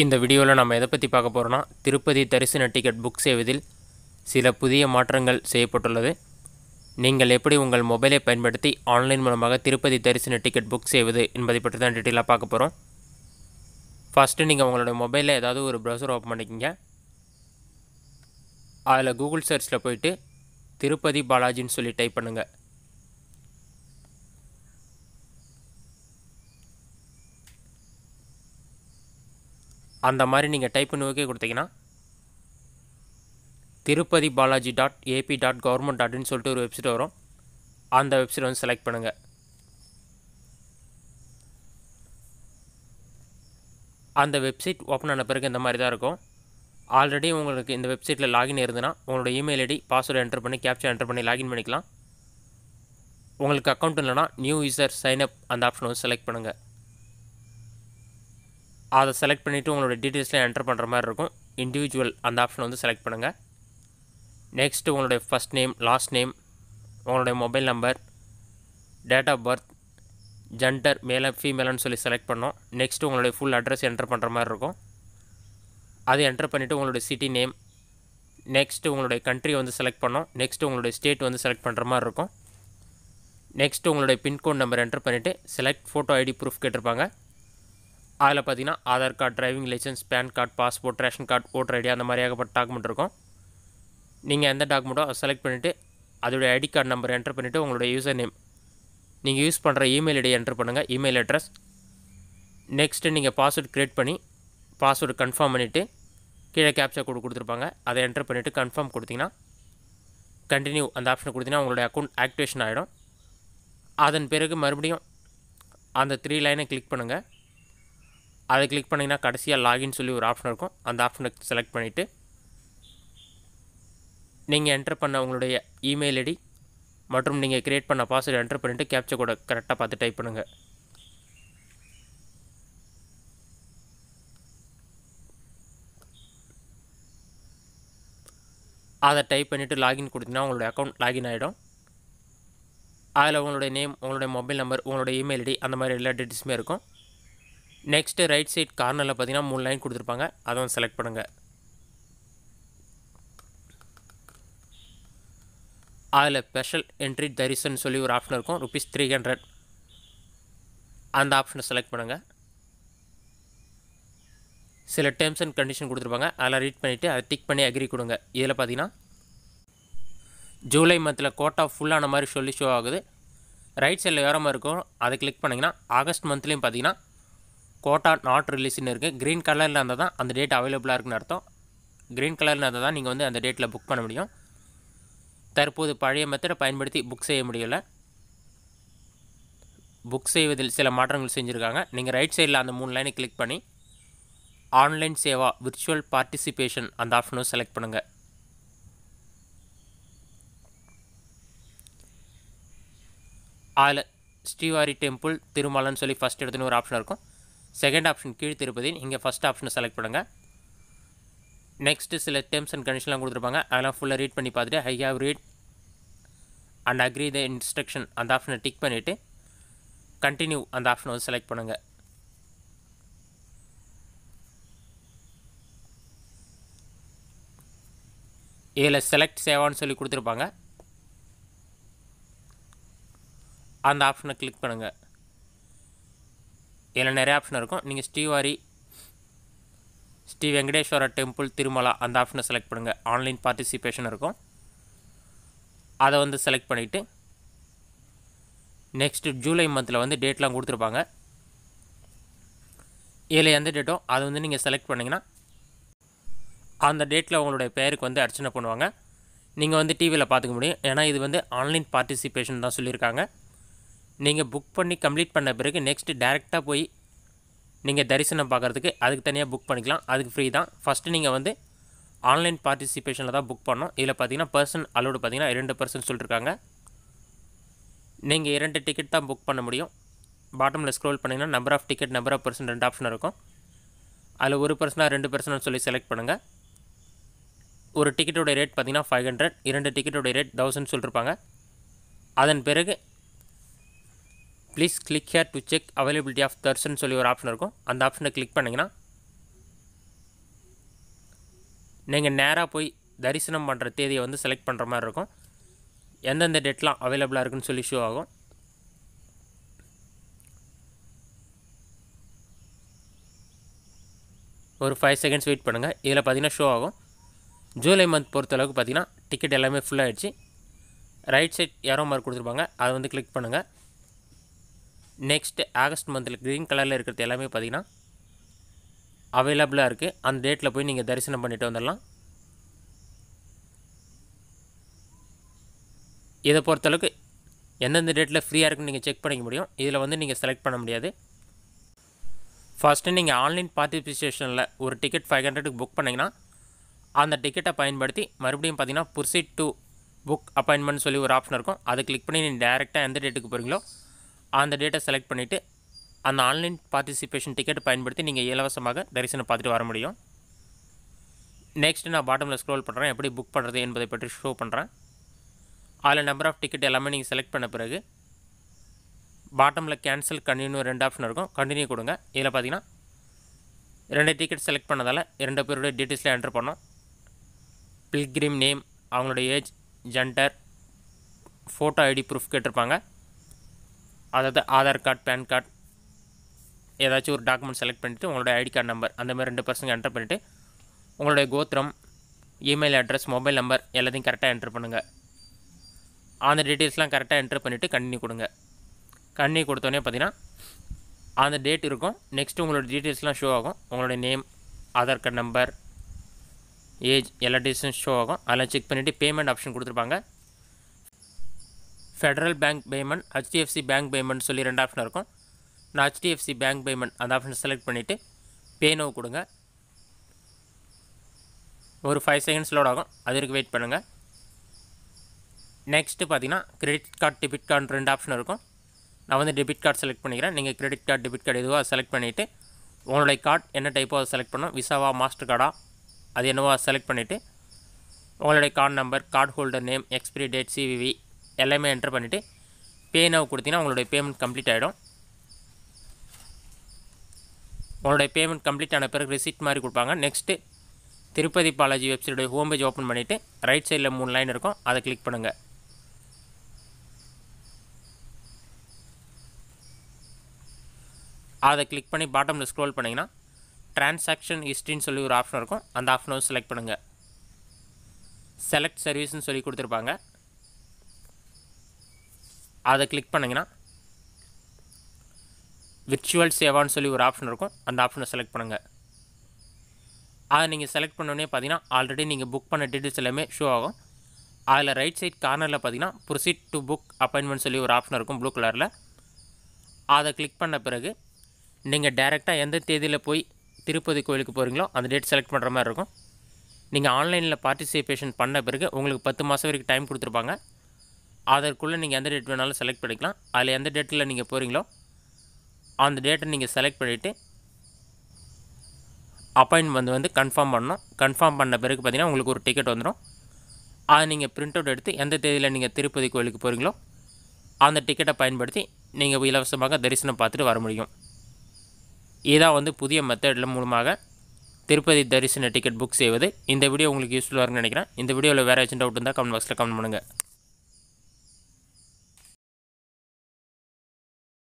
இந்த வீடியோவில் நம்ம எதை பற்றி பார்க்க போகிறோன்னா திருப்பதி தரிசன டிக்கெட் புக் செய்வதில் சில புதிய மாற்றங்கள் செய்யப்பட்டுள்ளது. நீங்கள் எப்படி உங்கள் மொபைலை பயன்படுத்தி ஆன்லைன் மூலமாக திருப்பதி தரிசன டிக்கெட் புக் செய்வது என்பதை பற்றி தான் டீட்டெயிலாக பார்க்க போகிறோம் ஃபஸ்ட்டு நீங்கள் உங்களோட மொபைலில் ஏதாவது ஒரு ப்ரௌசர் ஓப்பன் பண்ணிக்கிங்க. அதில் கூகுள் சர்ச்சில் போயிட்டு திருப்பதி பாலாஜின்னு சொல்லி டைப் பண்ணுங்கள் அந்த மாதிரி நீங்கள் டைப் பண்ணி ஓகே கொடுத்தீங்கன்னா Tirupati Balaji dot AP dot government டாட்னு சொல்லிட்டு ஒரு வெப்சைட் வரும். அந்த வெப்சைட் வந்து செலக்ட் பண்ணுங்கள் அந்த வெப்சைட் ஓப்பன் ஆன பிறகு இந்த மாதிரி தான் இருக்கும். ஆல்ரெடி உங்களுக்கு இந்த வெப்சைட்டில் லாகின் இருந்ததுன்னா உங்களோட இமெயில் ஐடி பாஸ்வேர்டு என்டர் பண்ணி கேப்சர் என்டர் பண்ணி லாகின் பண்ணிக்கலாம். உங்களுக்கு அக்கௌண்ட் இல்லைனா நியூ யூசர் சைன்அப் அந்த ஆப்ஷன் வந்து செலக்ட் பண்ணுங்கள் அதை செலக்ட் பண்ணிவிட்டு உங்களோட டீட்டெயில்ஸ்லாம் என்டர் பண்ணுற மாதிரி இருக்கும். இண்டிவிஜுவல் அந்த ஆப்ஷன் வந்து செலக்ட் பண்ணுங்கள் நெக்ஸ்ட்டு உங்களுடைய ஃபஸ்ட் நேம் லாஸ்ட் நேம் உங்களுடைய mobile number date of birth gender male ஃபீமேலன்னு சொல்லி செலக்ட் பண்ணோம். நெக்ஸ்ட்டு உங்களுடைய ஃபுல் அட்ரஸ் என்டர் பண்ணுற மாதிரி இருக்கும். அதை என்டர் பண்ணிவிட்டு உங்களுடைய சிட்டி நேம் நெக்ஸ்ட்டு உங்களுடைய கண்ட்ரி வந்து செலக்ட் பண்ணோம். நெக்ஸ்ட்டு உங்களுடைய ஸ்டேட் வந்து செலக்ட் பண்ணுற மாதிரி இருக்கும். நெக்ஸ்ட்டு உங்களுடைய பின்கோட் நம்பர் என்டர் பண்ணிவிட்டு செலக்ட் ஃபோட்டோ ஐடி ப்ரூஃப் கேட்டிருப்பாங்க. அதில் பார்த்தீங்கன்னா Aadhaar card driving licence PAN card passport ration card voter ID அந்த மாதிரி ஏகப்பட்ட டாக்குமெண்ட் இருக்கும். நீங்கள் எந்த டாக்குமெண்ட்டோ அதை செலக்ட் பண்ணிவிட்டு அதோடைய ஐடி கார்டு நம்பர் என்டர் பண்ணிவிட்டு உங்களுடைய யூசர் நேம் நீங்கள் யூஸ் பண்ணுற இமெயில் ஐடி என்டர் பண்ணுங்கள் இமெயில் அட்ரஸ் நெக்ஸ்ட்டு நீங்கள் பாஸ்வேர்டு க்ரியேட் பண்ணி பாஸ்வேர்டு கன்ஃபார்ம் பண்ணிவிட்டு கீழே கேப்சா கோடு கொடுத்துருப்பாங்க அதை என்டர் பண்ணிவிட்டு கன்ஃபார்ம் கொடுத்தீங்கன்னா கண்டினியூ அந்த ஆப்ஷனை கொடுத்தீங்கன்னா உங்களுடைய அக்கௌண்ட் ஆக்டிவேஷன் ஆகிடும் அதன் பிறகு மறுபடியும் அந்த த்ரீ லைனை கிளிக் பண்ணுங்கள் அதை கிளிக் பண்ணிங்கன்னா கடைசியாக லாகின் சொல்லி ஒரு ஆப்ஷன் இருக்கும். அந்த ஆப்ஷனை செலக்ட் பண்ணிவிட்டு நீங்கள் என்டர் பண்ண உங்களுடைய இமெயில் ஐடி மற்றும் நீங்கள் க்ரியேட் பண்ண பாஸ்வேர்டு என்டர் பண்ணிவிட்டு கேப்சர் கூட கரெக்டாக பார்த்து டைப் பண்ணுங்கள் அதை டைப் பண்ணிவிட்டு லாகின் கொடுத்தீங்கன்னா உங்களுடைய அக்கௌண்ட் லாகின் ஆகிடும் அதில் உங்களுடைய நேம் உங்களுடைய மொபைல் நம்பர் உங்களுடைய இமெயில் ஐடி அந்த மாதிரி எல்லா டீட்டெயில்ஸுமே இருக்கும். நெக்ஸ்ட்டு ரைட் சைட் கார்னரில் பார்த்தீங்கன்னா மூணு லைன் கொடுத்துருப்பாங்க. அதை வந்து செலக்ட் பண்ணுங்கள் அதில் ஸ்பெஷல் என்ட்ரி தரிசன் சொல்லி ஒரு ஆப்ஷன் இருக்கும். ருபீஸ் த்ரீ ஹண்ட்ரட் அந்த ஆப்ஷனை செலக்ட் பண்ணுங்கள் சில டேர்ம்ஸ் அண்ட் கண்டிஷன் கொடுத்துருப்பாங்க. அதில் ரீட் பண்ணிவிட்டு அதை டிக் பண்ணி அக்ரி கொடுங்க. இதில் பார்த்தீங்கன்னா ஜூலை மந்தில் கோட்டா ஃபுல்லான மாதிரி சொல்லி ஷோ ஆகுது. ரைட் சைடில் வேறமாக இருக்கும். அதை கிளிக் பண்ணிங்கன்னா ஆகஸ்ட் மந்த்லேயும் பார்த்தீங்கன்னா கோட்டா நாட் ரிலீஸ்னு இருக்குது க்ரீன் கலரில் இருந்தால் தான் அந்த டேட் அவைலபிளாக இருக்குன்னு அர்த்தம். க்ரீன் கலரில் இருந்தால் தான் நீங்கள் வந்து அந்த டேட்டில் புக் பண்ண முடியும். தற்போது பழைய மெத்தடை பயன்படுத்தி புக் செய்ய முடியலை. புக் செய்வதில் சில மாற்றங்கள் செஞ்சுருக்காங்க. நீங்கள் ரைட் சைடில் அந்த மூணு லைனை கிளிக் பண்ணி ஆன்லைன் சேவா விர்ச்சுவல் பார்ட்டிசிபேஷன் அந்த ஆப்ஷனும் செலக்ட் பண்ணுங்கள் அதில் ஸ்ரீவாரி டெம்பிள் திருமலைன்னு சொல்லி ஃபஸ்ட் எடுத்துன்னு ஒரு ஆப்ஷன் இருக்கும். செகண்ட் ஆப்ஷன் கீழ் திருப்பதி நீங்கள் ஃபஸ்ட் ஆப்ஷனை செலக்ட் பண்ணுங்கள் நெக்ஸ்ட்டு சில டேர்ம்ஸ் அண்ட் கண்டிஷன்லாம் கொடுத்துருப்பாங்க. அதெல்லாம் ஃபுல்லாக ரீட் பண்ணி பார்த்துட்டு I have read and agree the instruction அந்த ஆப்ஷனை டிக் பண்ணிவிட்டு கண்டினியூ அந்த ஆப்ஷனை வந்து செலக்ட் பண்ணுங்கள் இதில் செலக்ட் சேவான்னு சொல்லி கொடுத்துருப்பாங்க. அந்த ஆப்ஷனை கிளிக் பண்ணுங்கள் இதில் நிறைய ஆப்ஷன் இருக்கும். நீங்கள் ஸ்ரீவாரி ஸ்ரீ வெங்கடேஸ்வர டெம்பிள் திருமலா அந்த ஆப்ஷனை செலக்ட் பண்ணுங்கள் ஆன்லைன் பார்ட்டிசிபேஷன் இருக்கும். அதை வந்து செலக்ட் பண்ணிவிட்டு நெக்ஸ்ட்டு ஜூலை மந்தில் வந்து டேட்லாம் கொடுத்துருப்பாங்க. இதில் எந்த டேட்டோ அதை வந்து நீங்கள் செலக்ட் பண்ணிங்கன்னா அந்த டேட்டில் உங்களுடைய பெயருக்கு வந்து அர்ச்சனை பண்ணுவாங்க. நீங்கள் வந்து டிவியில் பார்த்துக்க முடியும். ஏன்னா இது வந்து ஆன்லைன் பார்ட்டிசிபேஷன் தான் சொல்லியிருக்காங்க. நீங்கள் புக் பண்ணி கம்ப்ளீட் பண்ண பிறகு நெக்ஸ்ட்டு டேரெக்டாக போய் நீங்கள் தரிசனம் பார்க்குறதுக்கு அதுக்கு தனியாக புக் பண்ணிக்கலாம். அதுக்கு ஃப்ரீ தான். ஃபஸ்ட்டு நீங்கள் வந்து ஆன்லைன் பார்ட்டிசிபேஷனில் தான் புக் பண்ணோம் இதில் பார்த்தீங்கன்னா பர்சன் அலோடு பார்த்தீங்கன்னா இரண்டு பர்சன் சொல்லியிருக்காங்க நீங்கள் இரண்டு டிக்கெட் தான் புக் பண்ண முடியும். பாட்டமில் ஸ்க்ரோல் பண்ணிங்கன்னா number of ticket number of person ரெண்டு ஆப்ஷன் இருக்கும். அதில் ஒரு பர்சனாக ரெண்டு பர்சனாக சொல்லி செலக்ட் பண்ணுங்கள் ஒரு டிக்கெட்டோட ரேட் பார்த்தீங்கன்னா ஃபைவ் ஹண்ட்ரட் இரண்டு டிக்கெட்டோடைய ரேட் தௌசண்ட் சொல்லியிருப்பாங்க அதன் பிறகு please click here to check availability of darshan சொல்லி ஒரு ஆப்ஷன் இருக்கும். அந்த ஆப்ஷனை கிளிக் பண்ணிங்கன்னா நீங்கள் நேராக போய் தரிசனம் பண்ணுற தேதியை வந்து செலக்ட் பண்ணுற மாதிரி இருக்கும். எந்தெந்த டேட்லாம் அவைலபிளாக இருக்குன்னு சொல்லி ஷோ ஆகும். ஒரு ஃபைவ் செகண்ட்ஸ் வெயிட் பண்ணுங்கள் இதில் பார்த்தீங்கன்னா ஷோ ஆகும். ஜூலை மந்த் பொறுத்தளவுக்கு பார்த்தீங்கன்னா டிக்கெட் எல்லாமே ஃபுல்லாகிடுச்சு ரைட் சைட் ஏரோ மார்க் கொடுத்துருப்பாங்க. அதை வந்து கிளிக் பண்ணுங்கள் நெக்ஸ்ட் ஆகஸ்ட் மந்தில் க்ரீன் கலரில் இருக்கிறது எல்லாமே பார்த்தீங்கன்னா அவைலபிளாக இருக்குது அந்த டேட்டில் போய் நீங்கள் தரிசனம் பண்ணிட்டு வந்துடலாம். இதை பொறுத்தளவுக்கு எந்தெந்த டேட்டில் ஃப்ரீயாக இருக்குன்னு நீங்கள் செக் பண்ணிக்க முடியும். இதில் வந்து நீங்கள் செலக்ட் பண்ண முடியாது. ஃபஸ்ட்டு நீங்கள் ஆன்லைன் பார்ட்டிசிபேஷனில் ஒரு டிக்கெட் ஃபைவ் ஹண்ட்ரடுக்கு புக் பண்ணிங்கன்னா அந்த டிக்கெட்டை பயன்படுத்தி மறுபடியும் பார்த்தீங்கன்னா புர்சிட் டு புக் அப்பாயின்மெண்ட் சொல்லி ஒரு ஆப்ஷன் இருக்கும். அதை கிளிக் பண்ணி நீங்கள் டேரெக்டாக எந்த டேட்டுக்கு போகிறீங்களோ அந்த டேட்டை செலக்ட் பண்ணிவிட்டு அந்த ஆன்லைன் பார்ட்டிசிபேஷன் டிக்கெட் பயன்படுத்தி நீங்கள் இலவசமாக தரிசனம் பார்த்துட்டு வர முடியும். நெக்ஸ்ட் நான் பாட்டமில் ஸ்க்ரோல் பண்ணுறேன் எப்படி புக் பண்ணுறது என்பதை பற்றி ஷோ பண்ணுறேன் அதில் நம்பர் ஆஃப் டிக்கெட் எல்லாமே நீங்கள் செலக்ட் பண்ண பிறகு பாட்டமில் கேன்சல் கண்டினியூ ரெண்டு ஆப்ஷன் இருக்கும். கண்டினியூ கொடுங்க. இதில் பார்த்தீங்கன்னா ரெண்டு டிக்கெட் செலக்ட் பண்ணதால் இரண்டு பேருடைய டீட்டெயில்ஸில் என்டர் பண்ணோம். பில்கிரிம் நேம் அவங்களோட age gender photo ID proof கேட்டிருப்பாங்க. அதாவது ஆதார் கார்டு பேன் கார்டு ஏதாச்சும் ஒரு டாக்குமெண்ட் செலக்ட் பண்ணிவிட்டு உங்களோட ஐடி கார்டு நம்பர் அந்த மாதிரி ரெண்டு பர்சனுக்கு என்டர் பண்ணிவிட்டு உங்களுடைய கோத்திரம் இமெயில் அட்ரஸ் மொபைல் நம்பர் எல்லாத்தையும் கரெக்டாக என்டர் பண்ணுங்கள் அந்த டீட்டெயில்ஸ்லாம் கரெக்டாக என்டர் பண்ணிவிட்டு கண்டினியூ கொடுங்க. கண்டினியூ கொடுத்தோன்னே பார்த்தீங்கன்னா அந்த டேட் இருக்கும். நெக்ஸ்ட்டு உங்களோட டீட்டெயில்ஸ்லாம் ஷோ ஆகும். உங்களுடைய name Aadhaar card number age எல்லா டீட்டெயில்ஸும் ஷோ ஆகும். அதெல்லாம் செக் பண்ணிவிட்டு பேமெண்ட் ஆப்ஷன் கொடுத்துருப்பாங்க. Federal bank payment HDFC bank payment சொல்லி ரெண்டு ஆப்ஷன் இருக்கும். நான் ஹெச்டிஎஃப்சி பேங்க் பேமெண்ட் அந்த ஆப்ஷனை செலக்ட் பண்ணிவிட்டு பேனோ கொடுங்க. ஒரு ஃபைவ் செகண்ட்ஸ் லோட் ஆகும். அதற்கு வெயிட் பண்ணுங்கள் நெக்ஸ்ட்டு பார்த்தீங்கன்னா கிரெடிட் கார்டு டெபிட் கார்டு ரெண்டு ஆப்ஷன் இருக்கும். நான் வந்து டெபிட் கார்டு செலக்ட் பண்ணிக்கிறேன். நீங்கள் கிரெடிட் கார்டு டெபிட் கார்டு எதுவோ அதை செலக்ட் பண்ணிவிட்டு உங்களுடைய கார்டு என்ன டைப்போ அதை செலக்ட் பண்ணணும். விசாவா மாஸ்டர் கார்டா அது என்னவோ அதை செலக்ட் பண்ணிவிட்டு உங்களுடைய card number card holder name expiry date CVV எல்லாமே என்டர் பண்ணிவிட்டு பே நவ் கொடுத்தீங்கன்னா உங்களுடைய பேமெண்ட் கம்ப்ளீட் ஆகிடும் உங்களுடைய பேமெண்ட் கம்ப்ளீட் ஆன பிறகு ரிசிப்ட் மாதிரி கொடுப்பாங்க. நெக்ஸ்ட்டு திருப்பதி பாலாஜி வெப்சைட்டோட ஹோம் பேஜ் ஓப்பன் பண்ணிவிட்டு ரைட் சைடில் மூணு லைன் இருக்கும். அதை கிளிக் பண்ணுங்கள் அதை கிளிக் பண்ணி பாட்டமில் ஸ்க்ரோல் பண்ணிங்கன்னா டிரான்சாக்ஷன் ஹிஸ்ட்ரின்னு சொல்லி ஒரு ஆப்ஷன் இருக்கும். அந்த ஆப்ஷனை செலக்ட் பண்ணுங்கள் செலக்ட் சர்வீஸ்னு சொல்லி கொடுத்துருப்பாங்க. அதை கிளிக் பண்ணிங்கன்னா விர்ச்சுவல் சேவான்னு சொல்லி ஒரு ஆப்ஷன் இருக்கும். அந்த ஆப்ஷனை செலக்ட் பண்ணுங்கள் அதை நீங்கள் செலக்ட் பண்ணோடனே பார்த்தீங்கன்னா ஆல்ரெடி நீங்கள் புக் பண்ண டீட்டெயில்ஸ் எல்லாமே ஷோ ஆகும். அதில் ரைட் சைட் கார்னரில் பார்த்தீங்கன்னா ப்ரொசீட் டு புக் அப்பாயின்மெண்ட் சொல்லி ஒரு ஆப்ஷன் இருக்கும் ப்ளூ கலரில் அதை கிளிக் பண்ண பிறகு நீங்கள் டேரெக்டாக எந்த தேதியில் போய் திருப்பதி கோயிலுக்கு போகிறீங்களோ அந்த டேட் செலக்ட் பண்ணுற மாதிரி இருக்கும். நீங்கள் ஆன்லைனில் பார்ட்டிசிபேஷன் பண்ண பிறகு உங்களுக்கு பத்து மாதம் வரைக்கும் டைம் கொடுத்துருப்பாங்க. அதற்குள்ளே நீங்கள் எந்த டேட் வேணாலும் செலக்ட் பண்ணிக்கலாம். அதில் எந்த டேட்டில் நீங்கள் போகிறீங்களோ அந்த டேட்டை நீங்கள் செலக்ட் பண்ணிவிட்டு அப்பாயின்மெண்ட் வந்து கன்ஃபார்ம் பண்ணணும். கன்ஃபார்ம் பண்ண பிறகு பார்த்தீங்கன்னா உங்களுக்கு ஒரு டிக்கெட் வந்துடும். அதை நீங்கள் பிரிண்ட் அவுட் எடுத்து எந்த தேதியில் நீங்கள் திருப்பதி கோயிலுக்கு போகிறீங்களோ அந்த டிக்கெட்டை பயன்படுத்தி நீங்கள் இலவசமாக தரிசனம் பார்த்துட்டு வர முடியும். இதான் வந்து புதிய மெத்தடில் மூலமாக திருப்பதி தரிசன டிக்கெட் புக் செய்வது. இந்த வீடியோ உங்களுக்கு யூஸ்ஃபுல்லாக இருக்குன்னு நினைக்கிறேன். இந்த வீடியோவில் வேறு ஏதாச்சும் டவுட் இருந்தால் கமெண்ட் பாக்ஸில் கமெண்ட் பண்ணுங்கள்